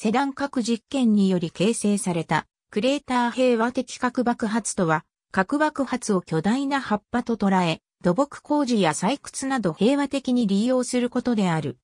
セダン核実験により形成されたクレーター平和的核爆発とは、核爆発を巨大な葉っぱと捉え、土木工事や採掘など平和的に利用することである。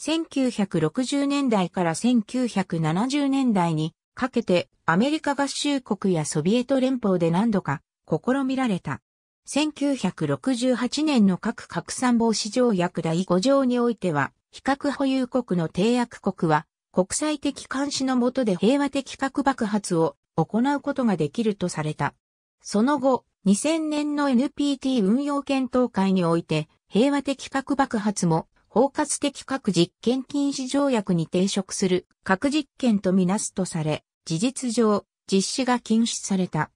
1960年代から1970年代にかけてアメリカ合衆国やソビエト連邦で何度か試みられた。1968年の核拡散防止条約第5条においては、非核保有国の締約国は、国際的監視の下で平和的核爆発を行うことができるとされた。その後、2000年の NPT 運用検討会において、平和的核爆発も包括的核実験禁止条約に抵触する核実験とみなすとされ、事実上、実施が禁止された。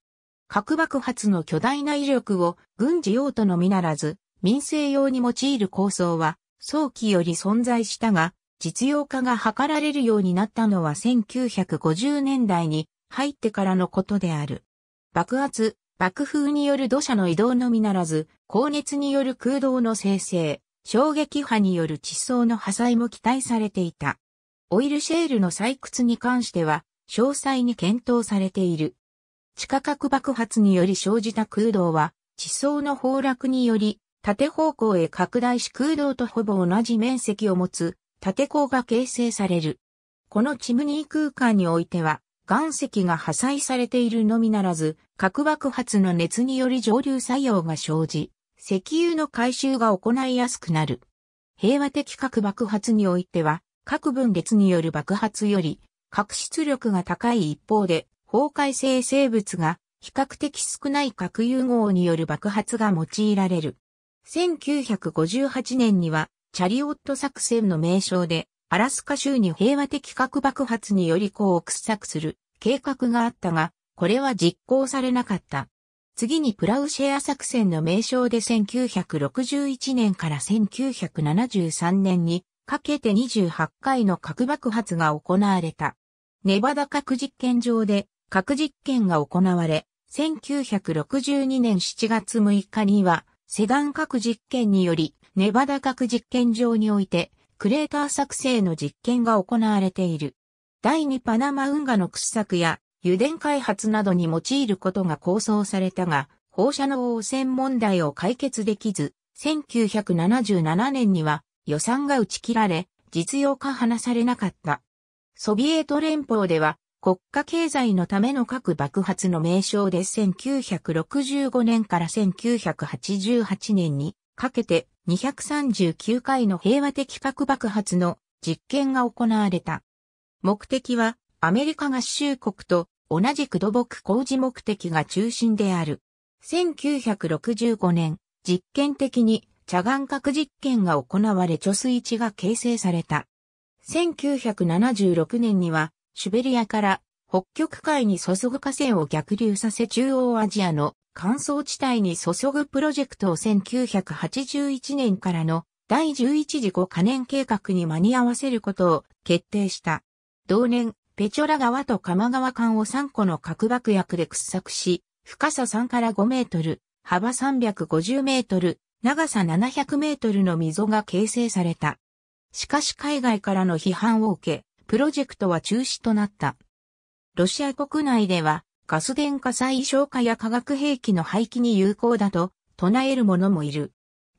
核爆発の巨大な威力を軍事用途のみならず民生用に用いる構想は早期より存在したが実用化が図られるようになったのは1950年代に入ってからのことである。爆発、爆風による土砂の移動のみならず、高熱による空洞の生成、衝撃波による地層の破砕も期待されていた。オイルシェールの採掘に関しては、詳細に検討されている。地下核爆発により生じた空洞は、地層の崩落により、縦方向へ拡大し空洞とほぼ同じ面積を持つ縦坑が形成される。このチムニー空間においては、岩石が破砕されているのみならず、核爆発の熱により蒸留作用が生じ、石油の回収が行いやすくなる。平和的核爆発においては、核分裂による爆発より、核出力が高い一方で、崩壊性生物が比較的少ない核融合による爆発が用いられる。1958年には、チャリオット作戦の名称で、アラスカ州に平和的核爆発により港を掘削する計画があったが、これは実行されなかった。次にプラウシェア作戦の名称で1961年から1973年にかけて28回の核爆発が行われた。ネバダ核実験場で核実験が行われ、1962年7月6日には、セダン核実験により、ネバダ核実験場において、クレーター作成の実験が行われている。第2パナマ運河の掘削や油田開発などに用いることが構想されたが、放射能汚染問題を解決できず、1977年には予算が打ち切られ、実用化話されなかった。ソビエト連邦では国家経済のための核爆発の名称で1965年から1988年にかけて239回の平和的核爆発の実験が行われた。目的はアメリカ合衆国と同じく土木工事目的が中心である。1965年、実験的に茶岩核実験が行われ貯水池が形成された。1976年にはシュベリアから北極海に注ぐ河川を逆流させ中央アジアの乾燥地帯に注ぐプロジェクトを1981年からの第11次5カ年計画に間に合わせることを決定した。同年、ペチョラ川と鎌川間を3個の核爆薬で掘削し、深さ3から5メートル、幅350メートル、長さ700メートルの溝が形成された。しかし海外からの批判を受け、プロジェクトは中止となった。ロシア国内ではガス田火災消火や化学兵器の廃棄に有効だと唱える者もいる。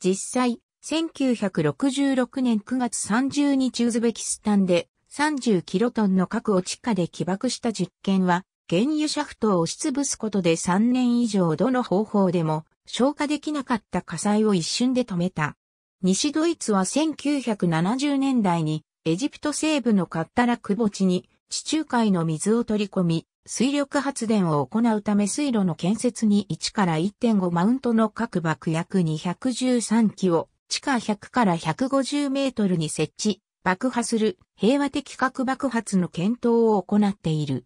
実際、1966年9月30日ウズベキスタンで30キロトンの核を地下で起爆した実験は原油シャフトを押しつぶすことで3年以上どの方法でも消化できなかった火災を一瞬で止めた。西ドイツは1970年代にエジプト西部のカッタラク墓地に地中海の水を取り込み、水力発電を行うため水路の建設に1から1.5マウントの各爆薬213機を地下100から150メートルに設置、爆破する平和的核爆発の検討を行っている。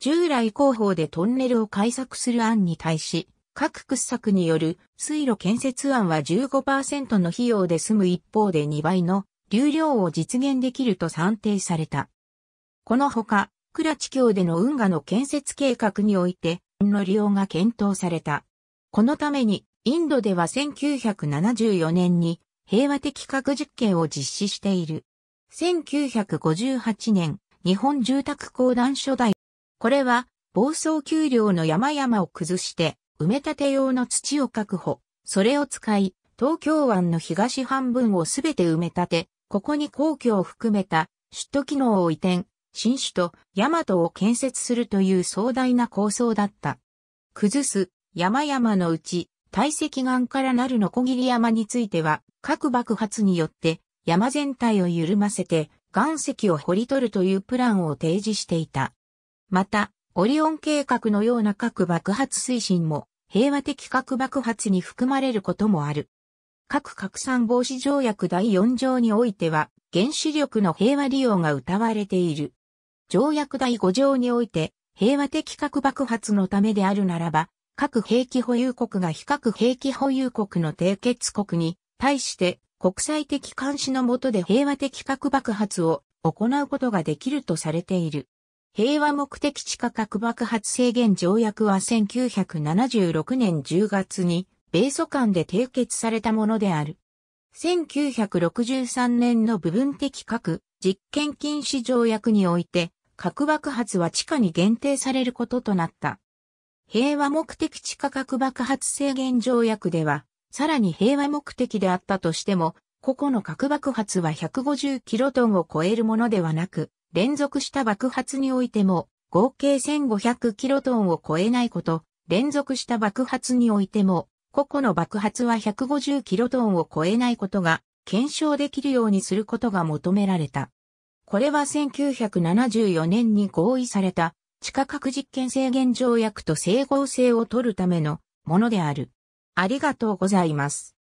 従来工法でトンネルを開削する案に対し、各掘削による水路建設案は15%の費用で済む一方で2倍の流量を実現できると算定された。このほか、倉地峡での運河の建設計画において、の利用が検討された。このために、インドでは1974年に平和的核実験を実施している。1958年、日本住宅公団初代。これは、暴走丘陵の山々を崩して、埋め立て用の土を確保。それを使い、東京湾の東半分をすべて埋め立て、ここに皇居を含めた首都機能を移転、新首都、大和を建設するという壮大な構想だった。崩す山々のうち、大石岩からなるの小切山については、各爆発によって山全体を緩ませて岩石を掘り取るというプランを提示していた。また、オリオン計画のような核爆発推進も平和的核爆発に含まれることもある。核拡散防止条約第4条においては、原子力の平和利用が謳われている。条約第5条において、平和的核爆発のためであるならば、各兵器保有国が非核兵器保有国の締結国に対して国際的監視の下で平和的核爆発を行うことができるとされている。平和目的地下核爆発制限条約は1976年10月に米ソ間で締結されたものである。1963年の部分的核実験禁止条約において核爆発は地下に限定されることとなった。平和目的地下核爆発制限条約では、さらに平和目的であったとしても、個々の核爆発は150キロトンを超えるものではなく、連続した爆発においても、合計1500キロトンを超えないこと、連続した爆発においても、個々の爆発は150キロトンを超えないことが検証できるようにすることが求められた。これは1974年に合意された地下核実験制限条約と整合性を取るためのものである。ありがとうございます。